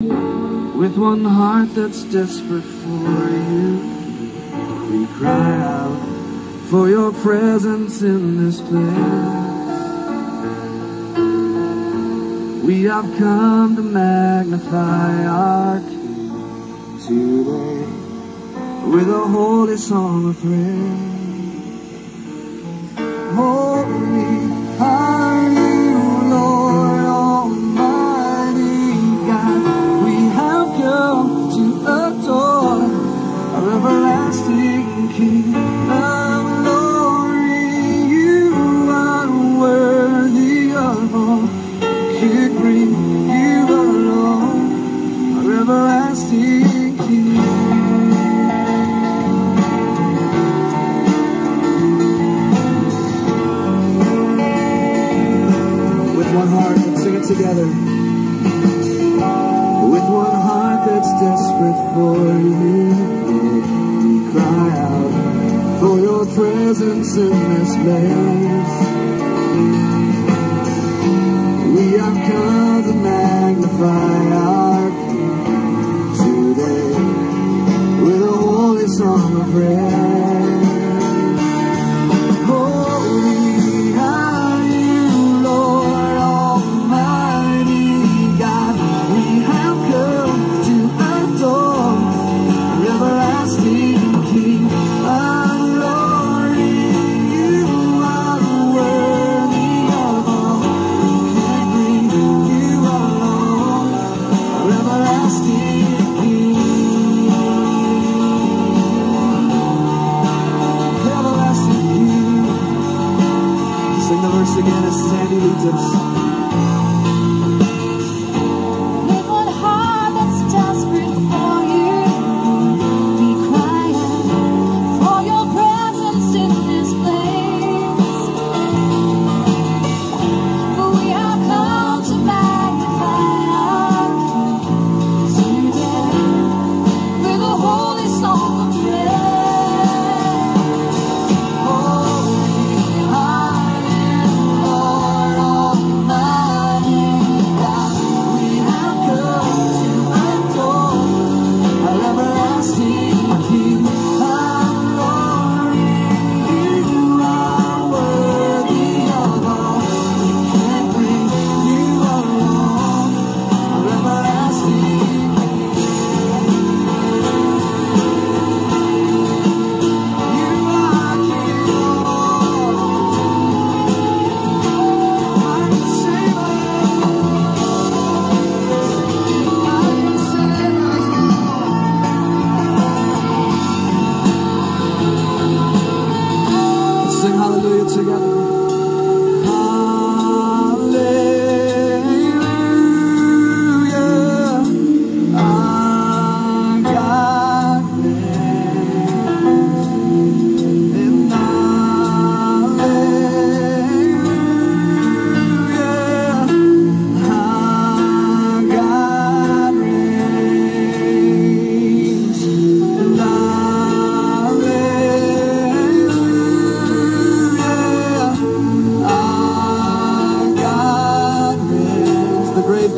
With one heart that's desperate for you, we cry out for your presence in this place. We have come to magnify our King today with a holy song of praise. Holy together. With one heart that's desperate for you, we cry out for your presence in this place. We have come to magnify our King today with a holy song of praise. Sing the verse again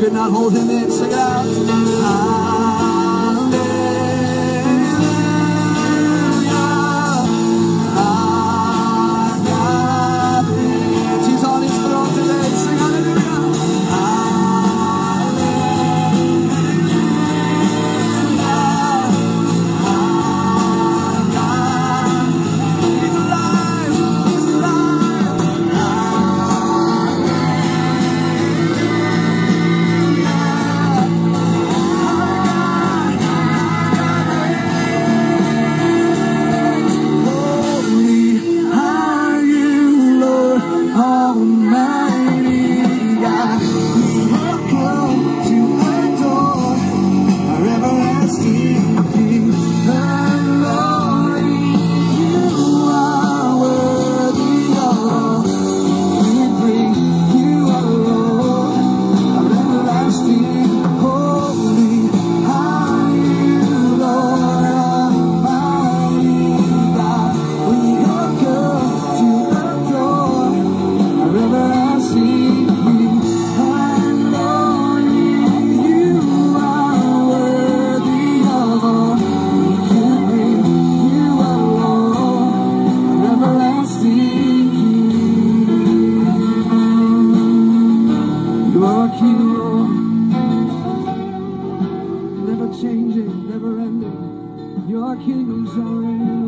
could not hold him in. Sing it out. I ah. Rocky roll, never changing, never ending. Your kingdom's already.